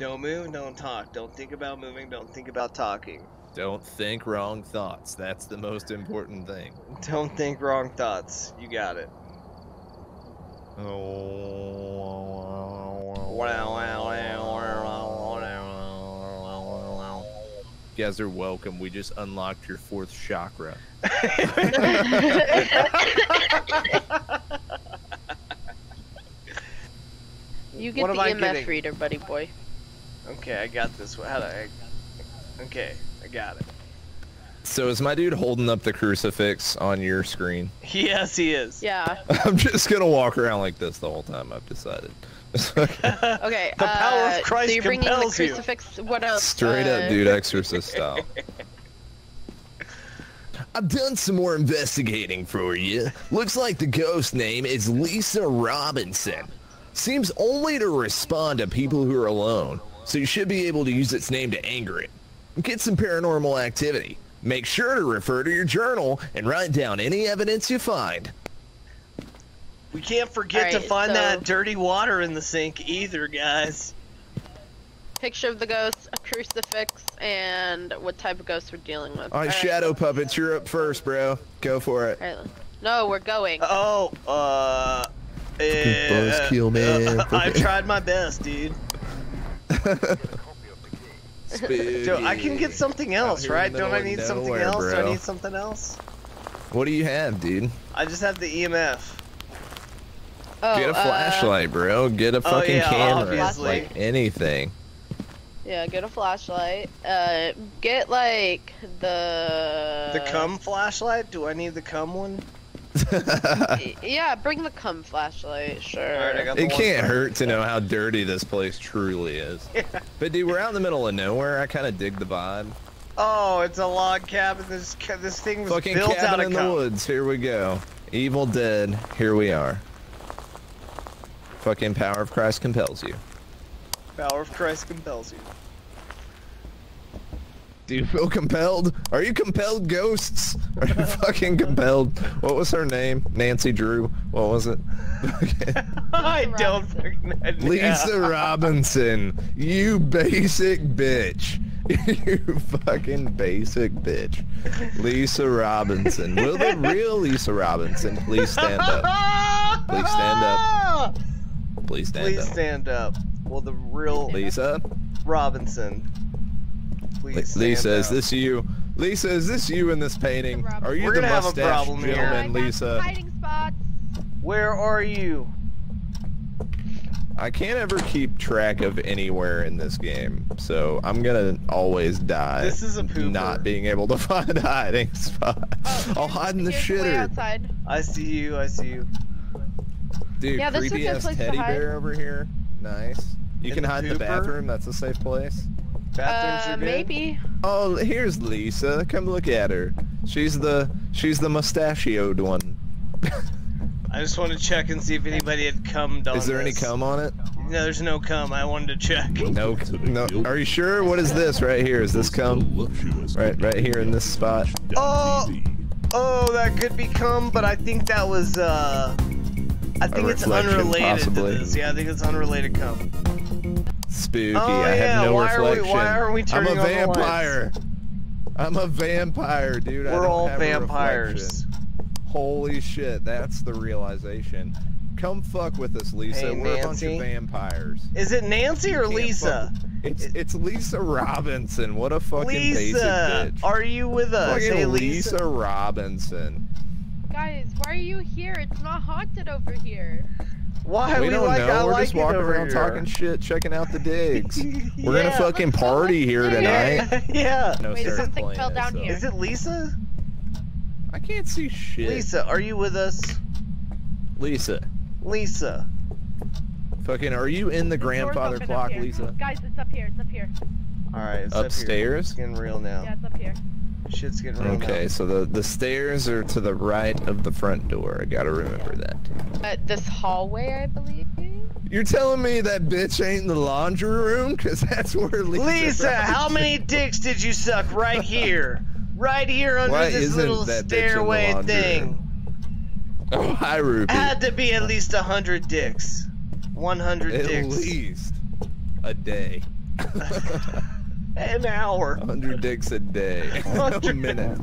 Don't move, don't talk. Don't think about moving, don't think about talking. Don't think wrong thoughts. That's the most important thing. Don't think wrong thoughts. You got it. You guys are welcome. We just unlocked your fourth chakra. You get What the am I EMF getting? reader, buddy boy. Okay, I got this. How do I? Okay, I got it. So is my dude holding up the crucifix on your screen? Yes, he is. Yeah. I'm just gonna walk around like this the whole time. I've decided. Okay. The power of uh, Christ so you're bringing the compels you. crucifix. What else? Straight uh, up, dude, exorcist style. I've done some more investigating for you. Looks like the ghost name is Lisa Robinson. Seems only to respond to people who are alone, so you should be able to use its name to anger it. Get some paranormal activity. Make sure to refer to your journal and write down any evidence you find. We can't forget to find so- that dirty water in the sink either, guys. Picture of the ghost, a crucifix, and what type of ghost we're dealing with. Alright, Alright. Shadow Puppets, you're up first, bro. Go for it. Alright. No, we're going. Oh, uh. buzzkill, man. uh, I tried my best, dude. So I can get something else, right? Don't I need of something nowhere, else? Do I need something else? What do you have, dude? I just have the EMF. oh, Get a uh, flashlight, bro. Get a fucking yeah, camera. obviously. Like anything. yeah, get a flashlight. Uh, get like the. The cum flashlight? Do I need the cum one? Y- Yeah, bring the cum flashlight. Sure. Alright, I got the it can't for- hurt to know how dirty this place truly is. But dude, we're out in the middle of nowhere. I kind of dig the vibe. Oh, it's a log cabin. This ca- this thing was Fucking built out cabin of in the woods. Here we go. Evil Dead. Here we are. Fucking power of Christ compels you. Power of Christ compels you. Do you feel compelled? Are you compelled, ghosts? Are you fucking compelled? What was her name? Nancy Drew. What was it? I don't Robinson. fucking Lisa Robinson. You basic bitch. you fucking basic bitch. Lisa Robinson. Will the real Lisa Robinson please stand up? Please stand up. Please stand Please up. stand up. Well, the real Lisa? Robinson. Please stand Lisa, is up. this you? Lisa, is this you in this painting? Are you We're the gonna have a mustache problem here. gentleman, Lisa? Hiding spots. Where are you? I can't ever keep track of anywhere in this game, so I'm gonna always die. This is a pooper. Not being able to find a hiding spot. Oh, I'll hide in the Here's shitter. outside. I see you. I see you. Dude, Yeah, this is a creepy ass teddy bear over here. Nice. You In can the hide in the bathroom. That's a safe place. Bathrooms Uh, are good. maybe. Oh, here's Lisa. Come look at her. She's the she's the mustachioed one. I just want to check and see if anybody had cummed on Is there any this. cum on it? No, there's no cum. I wanted to check. No, no. Are you sure? What is this right here? Is this cum? Right, right here in this spot. Oh, oh, that could be cum, but I think that was uh, I think it's unrelated possibly. to this. Yeah, I think it's unrelated cum. Spooky. Oh, I yeah, have no why are we- reflection. why aren't we turning I'm a on vampire. I'm a vampire, dude. We're don't all have vampires. Holy shit, that's the realization. Come fuck with us, Lisa. Hey, We're a bunch of vampires. Is it Nancy or Lisa? It's it's Lisa Robinson. What a fucking basic Lisa, bitch. are you with us? Fucking Hey, Lisa. Lisa. Robinson. Guys, why are you here? It's not haunted over here. Why we we don't like? know. I We're like just walking around here. talking shit, checking out the digs. We're gonna fucking party here tonight. yeah. No, Wait, start something fell it, down so- here. Is it Lisa? I can't see shit. Lisa, are you with us? Lisa. Lisa. Fucking, are you in the This grandfather clock. Lisa? Guys, it's up here. It's up here. All right. It's up here. Upstairs? It's getting real now. Yeah, it's up here. Shit's getting real Okay, now. so the the stairs are to the right of the front door. I gotta remember that. Uh, this hallway, I believe. You're telling me that bitch ain't in the laundry room? Cause that's where Lisa. Lisa, how Robinson- many dicks did you suck right here? Right here under Why this isn't little that bitch in the stairway thing. room? Oh, hi, Ruby. Had to be at least a hundred dicks. One hundred At dicks. At least a day. An hour. 100 dicks a day. a minute.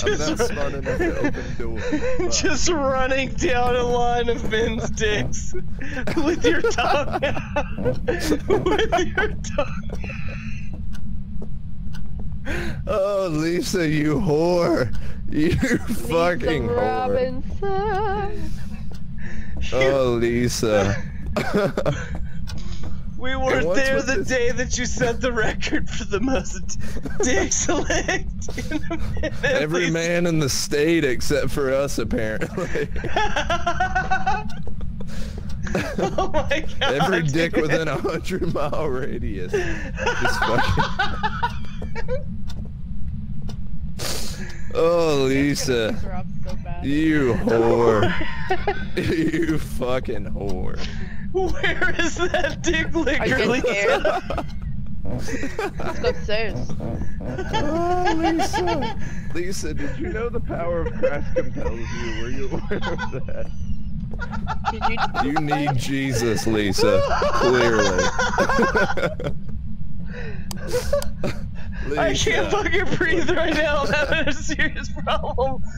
I'm Just, not smart enough to open doors. just running down a line of men's dicks with your tongue out. with your tongue. Oh, Lisa, you whore. You fucking Lisa whore. Robinson. Oh, Lisa. We were And what's there with the this- day that you set the record for the most dicks licked in a minute. Every Lisa. man in the state except for us, apparently. oh my god. Every dick dude. within a hundred mile radius. Just fucking. Oh, Lisa. So. You whore. you fucking whore. Where is that dick Are licker? Lisa? Let's go upstairs. Oh, Lisa. Lisa, did you know the power of Christ compels you? Were you aware of that? Did you? You need Jesus, Lisa. Clearly. I can't fucking breathe right now. I'm having a serious problem.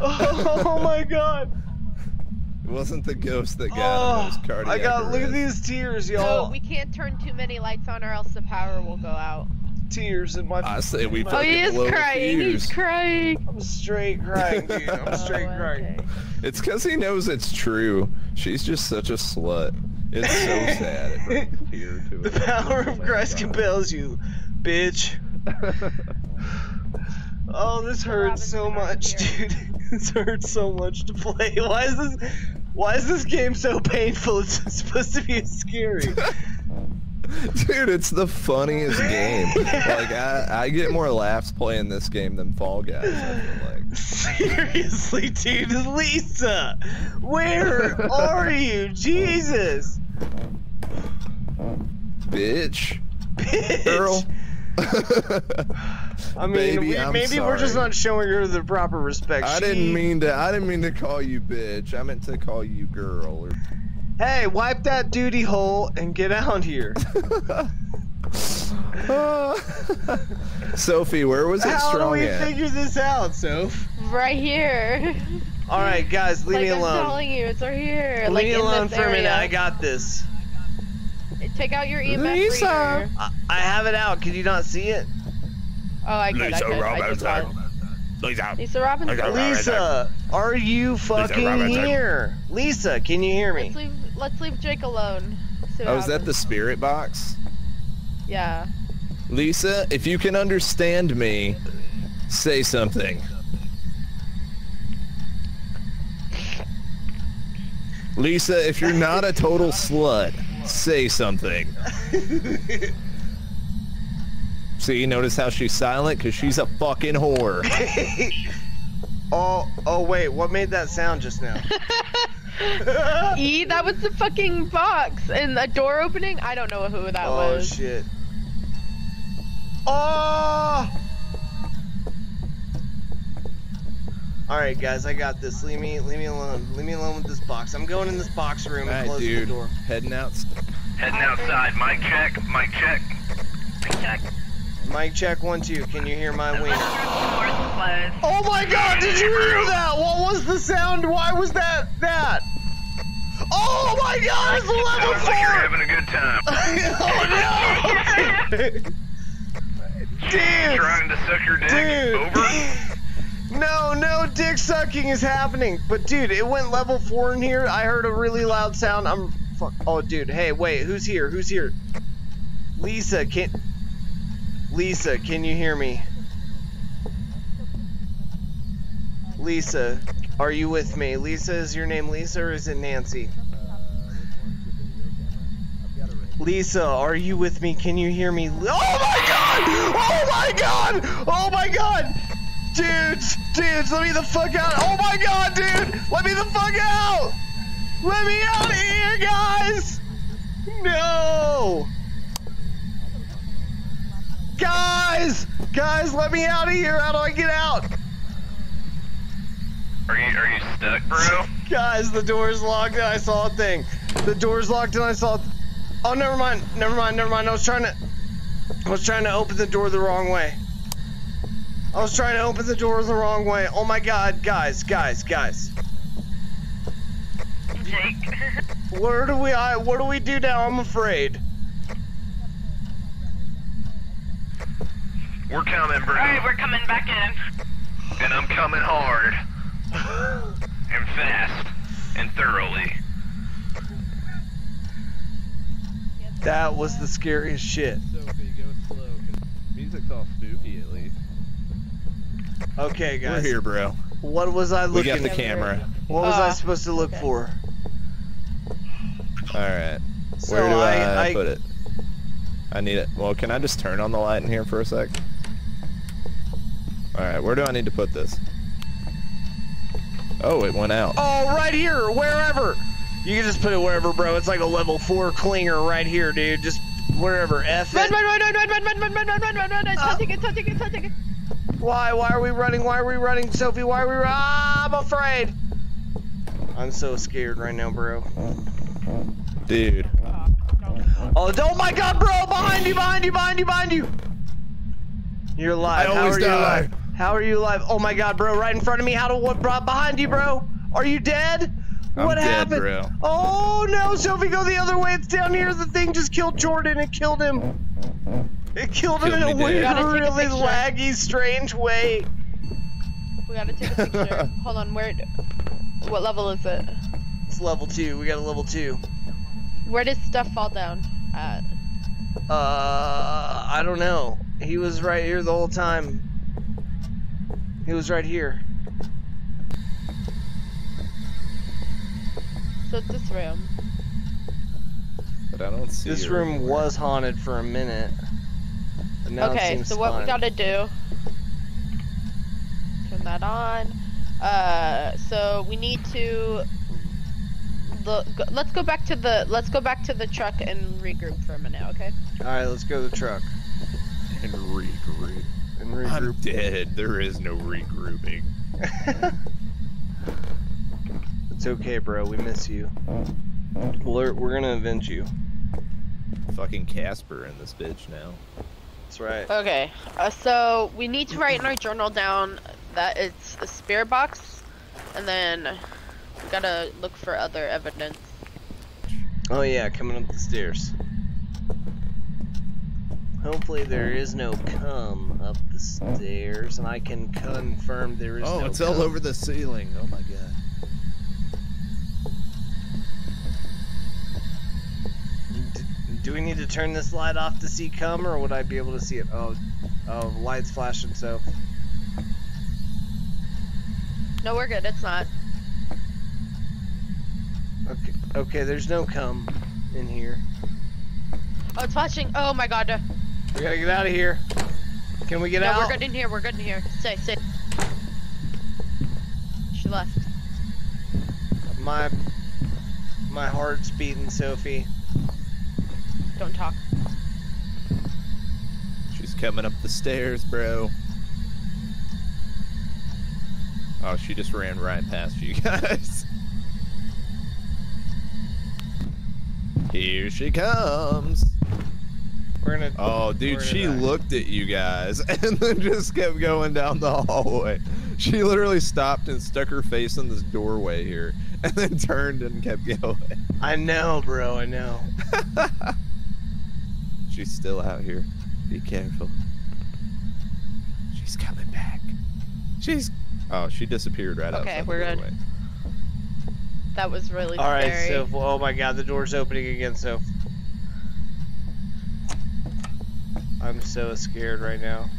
Oh, my god. It wasn't the ghost that got him. It was Oh, cardiac I got look at these tears, y'all. No, we can't turn too many lights on or else the power will go out. Tears in my. I say we Oh, Oh, fucking he is crying. He's fuse. crying. I'm straight crying, dude. I'm oh, straight Oh, crying. okay. It's because he knows it's true. She's just such a slut. It's so sad. It brings a tear to The it. power of Christ God. compels you, bitch. Oh, this hurts so much, right dude. This hurts so much to play. Why is this? Why is this game so painful? It's supposed to be scary. Dude, it's the funniest game. Like I, I get more laughs playing this game than Fall Guys. I feel like. Seriously, dude, Lisa, where are you? Jesus, Bitch. bitch. Girl. I mean, Baby, we, I'm maybe we're just not showing her the proper respect. I She- didn't mean to. I didn't mean to call you bitch. I meant to call you girl. Or... Hey, wipe that duty hole and get out here. Sophie, where was it How do we at? figure this out, Soph? Right here. All right, guys, leave like me I'm alone. telling you, it's right here. Leave like me alone for a minute. I got this. Take out your EMF Lisa. reader. I, I have it out. Can you not see it? Oh, I could. I could. I just it. Lisa. Lisa Robinson. Okay. Lisa, are you fucking Robinson. here? Lisa, can you hear me? Let's leave. Let's leave Jake alone. See what Oh, is that the spirit box? Yeah. Lisa, if you can understand me, say something. Lisa, if you're not a total slut, say something. See, notice how she's silent? Because she's a fucking whore. oh, oh wait, what made that sound just now? E, that was the fucking box and a door opening. I don't know who that oh was. shit. Oh! Alright guys, I got this. Leave me leave me alone. Leave me alone with this box. I'm going in this box room and Alright, closing dude. the door. Heading out. Heading outside. Mic check. Mic check. Mic check. Mic check one two. Can you hear my wing? Oh my god, did you hear that? What was the sound? Why was that that? Oh my god, it's level Sounds like you're having a good time. oh no! Dude! Trying to suck your dick. Dude! Over. No, no dick sucking is happening. But dude, it went level four in here. I heard a really loud sound. I'm fuck. Oh, dude. Hey, wait. Who's here? Who's here? Lisa, can. Lisa, can you hear me? Lisa, are you with me? Lisa, is your name Lisa or is it Nancy? Lisa, are you with me? Can you hear me? Oh my god! Oh my god! Oh my god! Dudes, dudes, let me the fuck out! Oh my god, dude! Let me the fuck out! Let me out of here, guys! No! Guys! Guys, let me out of here! How do I get out? Are you are you stuck, bro? Guys, the door's locked and I saw a thing. The door's locked and I saw. Oh, never mind. Never mind. Never mind. I was trying to. I was trying to open the door the wrong way. I was trying to open the door the wrong way. Oh my god, guys, guys, guys. Jake. Where do we I what do we do now? I'm afraid. We're coming, bro. Alright, we're coming back in. And I'm coming hard. and fast. And thoroughly. That was the scariest shit. Sophie, go slow, cause music's all spooky at least. Okay, guys. We're here, bro. What was I We looking got the camera. What was I Ah, supposed to look okay. for? Alright. So Where do I, I, I put it? I need it. Well, can I just turn on the light in here for a sec? Alright, where do I need to put this? Oh, it went out. Oh, right here, wherever. You can just put it wherever, bro. It's like a level four clinger right here, dude. Just wherever. F Run, it. run, run, run, run, run, run, run, run, run, run, run, run, Uh, touching it, touching it, touching it. Why? Why are we running? Why are we running, Sophie? Why are we running? Ah, I'm afraid. I'm so scared right now, bro. Dude. Oh, oh my God, bro! Behind you! Behind you! Behind you! Behind you! You're alive. I How always are you die. alive? How are you alive? Oh my God, bro! Right in front of me. How to what? Bro, behind you, bro? Are you dead? I'm what dead, happened? bro. Oh no, Sophie, go the other way. It's down here. The thing just killed Jordan. It killed him. It killed him in a weird, dead. Gotta take a really picture. laggy, strange way. We gotta take a picture. Hold on, where? What level is it? It's level two. We got a level two. Where does stuff fall down? At? Uh, I don't know. He was right here the whole time. He was right here. So it's this room. But I don't see This room anywhere. was haunted for a minute. But now okay, seems so what we gotta do? Turn that on. Uh, so we need to. Look, go, let's go back to the let's go back to the truck and regroup for a minute, okay? All right, let's go to the truck And regroup. and regroup. I'm dead. There is no regrouping. it's okay, bro. We miss you. We're, we're gonna avenge you. Fucking Casper in this bitch now. That's right. Okay. Uh, so we need to write in our journal down that it's a spirit box, and then we gotta look for other evidence. Oh yeah, coming up the stairs. Hopefully there is no cum up the stairs, and I can confirm there is Oh, no it's cum. all over the ceiling. Oh my god. Do we need to turn this light off to see cum, or would I be able to see it? Oh, oh, light's flashing, so. No, we're good. It's not. Okay, okay, there's no cum in here. Oh, it's flashing. Oh my god. We gotta get out of here. Can we get no, out? we're good in here. We're good in here. Stay, stay. She left. My, my heart's beating, Sophie. Don't talk. She's coming up the stairs, bro. Oh, she just ran right past you guys. Here she comes. We're gonna. Oh, dude, gonna she die. looked at you guys and then just kept going down the hallway. She literally stopped and stuck her face in this doorway here and then turned and kept going. I know, bro. I know. She's still out here. Be careful. She's coming back. She's. Oh, she disappeared right Okay, outside we're the good. doorway. That was really All right, scary. Soph. Oh my God, the door's opening again, Soph. I'm so scared right now.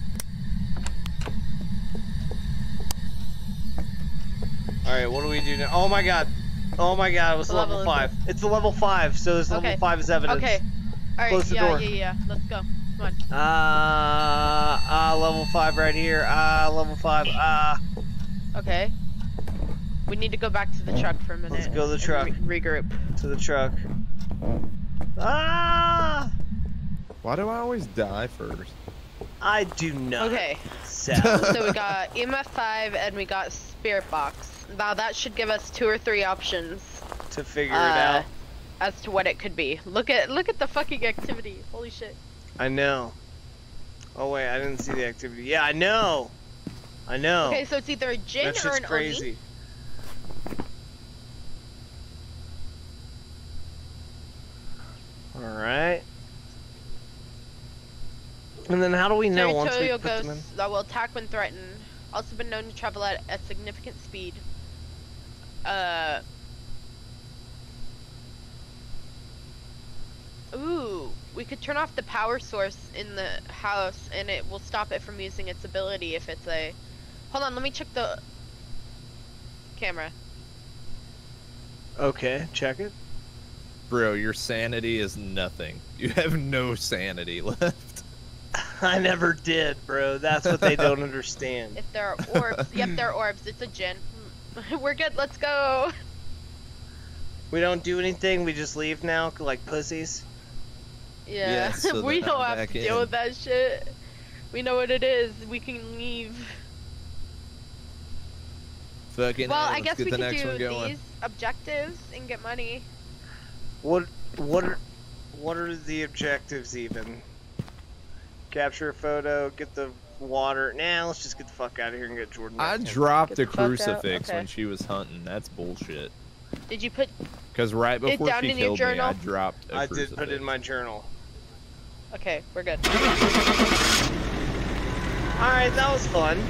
All right, what do we do now? Oh my God. Oh my God, it was level, level is five. It's the level five, so this level five is evidence. Okay. All right. Close the yeah, door. yeah, yeah. Let's go. Come on. Ah, ah, level five right here. Ah, level five. Ah. Okay. We need to go back to the truck for a minute. Let's go to the truck. re- regroup. To the truck. Ah! Why do I always die first? I do not. Okay. Sally. so we got EMF five and we got spirit box. Now that should give us two or three options. to figure it Uh, out. As to what it could be. Look at look at the fucking activity. Holy shit. I know. Oh wait, I didn't see the activity. Yeah, I know. I know. Okay, so it's either a Jinn That's or just an crazy. All right. And then how do we Oni. know once we Territorial put them in? ghosts that will attack when threatened. Also been known to travel at a significant speed. Uh. We could turn off the power source in the house and it will stop it from using its ability if it's a. Hold on, let me check the camera. Okay, check it. Bro, your sanity is nothing. You have no sanity left. I never did, bro. That's what they don't understand. If there are orbs, yep, there are orbs. It's a Jinn. We're good. Let's go. We don't do anything. We just leave now, like pussies. Yeah, Yeah, so we don't I'm have back to deal with that shit. We know what it is. We can leave. Fucking well, A, I let's guess we the could next do one going. these objectives and get money. What? What are? What are the objectives even? Capture a photo, get the water. Nah, let's just get the fuck out of here and get Jordan. I dropped a the fuck out, crucifix okay. when she was hunting. That's bullshit. Did you put? Because right It before down she in your killed me, I dropped a I crucifix. did put it in my journal. Okay, we're good. All right, that was fun.